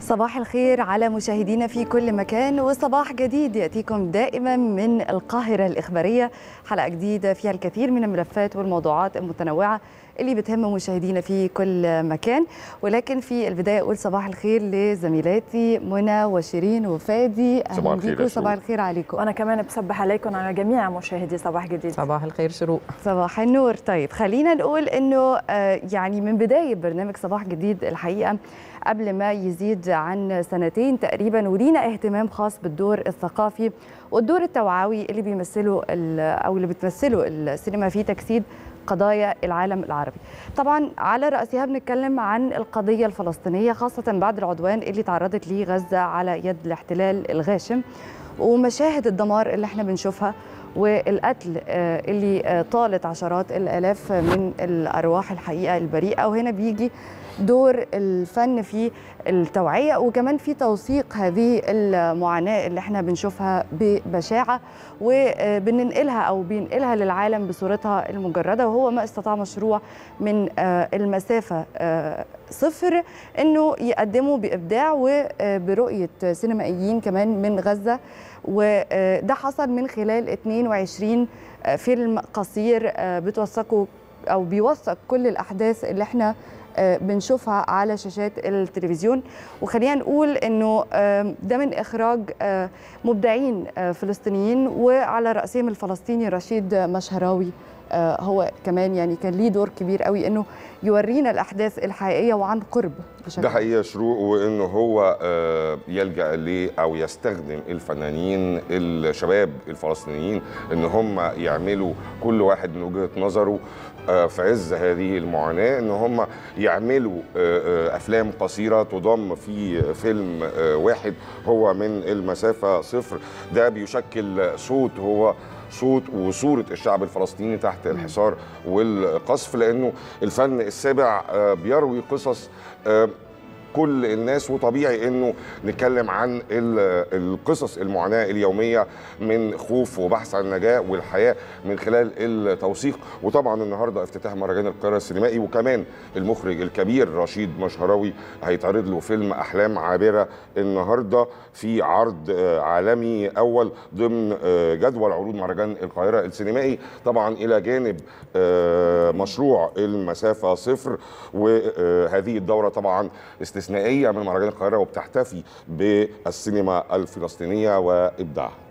صباح الخير على مشاهدينا في كل مكان وصباح جديد يأتيكم دائما من القاهرة الإخبارية. حلقة جديدة فيها الكثير من الملفات والموضوعات المتنوعة اللي بتهم مشاهدينا في كل مكان. ولكن في البداية أقول صباح الخير لزميلاتي منى وشيرين وفادي. صباح أهلا الخير صباح. الخير عليكم. وأنا كمان بصبح عليكم على جميع مشاهدي صباح جديد. صباح الخير شروق. صباح النور. طيب خلينا نقول إنه آه، يعني من بداية برنامج صباح جديد الحقيقة قبل ما يزيد عن سنتين تقريبا ولينا اهتمام خاص بالدور الثقافي والدور التوعوي اللي بيمثله أو اللي بتمثله السينما في تجسيد قضايا العالم العربي. طبعا على رأسها بنتكلم عن القضية الفلسطينية خاصة بعد العدوان اللي تعرضت ليه غزة على يد الاحتلال الغاشم. ومشاهد الدمار اللي إحنا بنشوفها والقتل آه، اللي آه، طالت عشرات الآلاف من الأرواح الحقيقة البريئة. وهنا بيجي دور الفن في التوعية وكمان في توثيق هذه المعاناة اللي إحنا بنشوفها ببشاعة وبننقلها أو بينقلها للعالم بصورتها المجردة. وهو ما استطاع مشروع من آه، المسافة صفر إنه يقدمه بإبداع وبرؤيه سينمائيين كمان من غزة وده حصل من خلال 22 فيلم قصير بتوثقه أو بيوثق كل الأحداث اللي إحنا بنشوفها على شاشات التلفزيون. وخلينا نقول إنه ده من إخراج مبدعين فلسطينيين وعلى رأسهم الفلسطيني رشيد مشهراوي. هو كمان يعني كان ليه دور كبير قوي إنه يورينا الأحداث الحقيقية وعن قرب ده حقيقه شروق وإنه هو آه، يلجأ ل أو يستخدم الفنانين الشباب الفلسطينيين إن هم يعملوا كل واحد من وجهة نظره آه، في عز هذه المعاناة إن هم يعملوا آه، آه، أفلام قصيرة تضم في فيلم آه، واحد هو من المسافة صفر. ده بيشكل صوت هو صوت وصورة الشعب الفلسطيني تحت الحصار والقصف لأنه الفن السابع آه، بيروي قصص آه، كل الناس وطبيعي إنه نتكلم عن ال- القصص المعاناة اليومية من خوف وبحث عن النجاه والحياة من خلال التوثيق. وطبعا النهارده افتتاح مهرجان القاهرة السينمائي وكمان المخرج الكبير رشيد مشهراوي هيتعرض له فيلم أحلام عابرة النهارده في عرض آه، عالمي أول ضمن آه، جدول عروض مهرجان القاهرة السينمائي. طبعا إلى جانب آه، مشروع المسافة صفر وهذه الدورة طبعا استثنائية من مهرجان القاهرة وبتحتفي بالسينما الفلسطينية وإبداعها.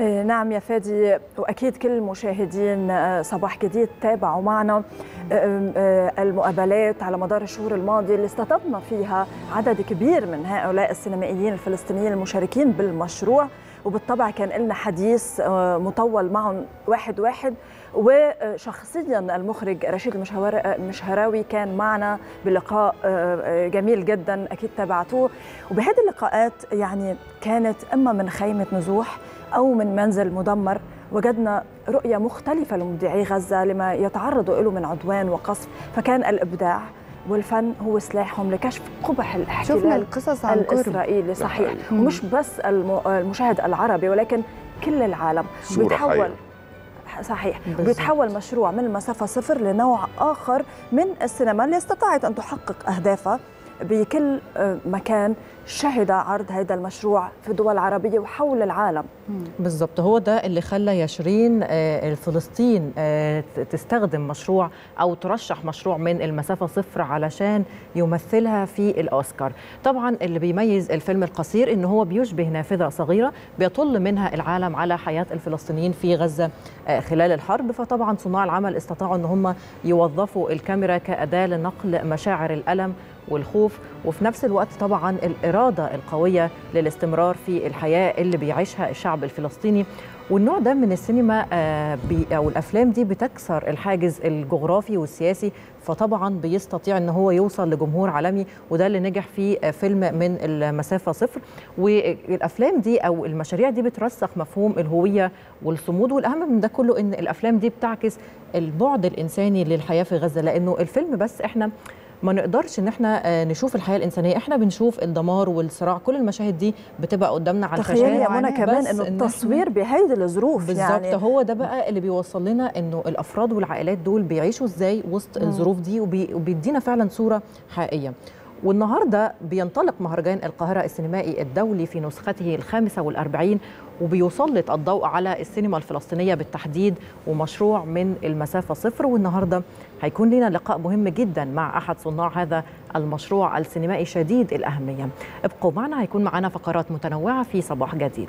نعم يا فادي وأكيد كل المشاهدين آه، صباح جديد تابعوا معنا. آه، آه، المقابلات على مدار الشهور الماضية اللي استضفنا فيها عدد كبير من هؤلاء السينمائيين الفلسطينيين المشاركين بالمشروع. وبالطبع كان لنا حديث آه، مطول معهم واحد واحد. وشخصيا المخرج رشيد المشهراوي كان معنا بلقاء آه، آه، جميل جدا أكيد تابعتوه. وبهذه اللقاءات يعني كانت إما من خيمة نزوح أو من منزل مدمر. وجدنا رؤية مختلفة لمبدعي غزة لما يتعرضوا له من عدوان وقصف فكان الإبداع والفن هو سلاحهم لكشف قبح شفنا الاحتلال القصص عن قرب. الإسرائيلي صحيح. ومش بس الم- المشاهد العربي ولكن كل العالم. صورة بيتحول. صحيح. بيتحول مشروع من المسافة صفر لنوع آخر من السينما اللي استطاعت أن تحقق أهدافها بكل آه، مكان. شهد عرض هذا المشروع في دول عربية وحول العالم. بالظبط هو ده اللي خلى ياشرين آه، الفلسطين آه، تستخدم مشروع أو ترشح مشروع من المسافة صفر علشان يمثلها في الأوسكار. طبعا اللي بيميز الفيلم القصير ان هو بيشبه نافذة صغيرة بيطل منها العالم على حياة الفلسطينيين في غزة آه، خلال الحرب. فطبعا صناع العمل استطاعوا إن هم يوظفوا الكاميرا كأداة لنقل مشاعر الألم والخوف. وفي نفس الوقت طبعا الإرادة القوية للاستمرار في الحياة اللي بيعيشها الشعب الفلسطيني. والنوع ده من السينما آه، بي أو الأفلام دي بتكسر الحاجز الجغرافي والسياسي فطبعا بيستطيع إن هو يوصل لجمهور عالمي وده اللي نجح في آه، فيلم من المسافة صفر. والأفلام دي أو المشاريع دي بترسخ مفهوم الهوية والصمود والأهم من ده كله إن الأفلام دي بتعكس البعد الإنساني للحياة في غزة. لأنه الفيلم بس إحنا ما نقدرش إن إحنا آه، نشوف الحياة الإنسانية. إحنا بنشوف الدمار والصراع كل المشاهد دي بتبقى قدامنا على تخيلي الشاشه يا منى معاناة، كمان إنه إن التصوير بهيدي الظروف بالظبط يعني. هو ده بقى اللي بيوصل لنا إنه الأفراد والعائلات دول بيعيشوا إزاي وسط. الظروف دي وبي- وبيدينا فعلا صورة حقيقية. والنهارده بينطلق مهرجان القاهرة السينمائي الدولي في نسخته الخامسة والأربعين وبيسلط الضوء على السينما الفلسطينية بالتحديد ومشروع من المسافة صفر. والنهارده هيكون لنا لقاء مهم جدا مع أحد صناع هذا المشروع السينمائي شديد الأهمية. ابقوا معنا هيكون معنا فقرات متنوعة في صباح جديد.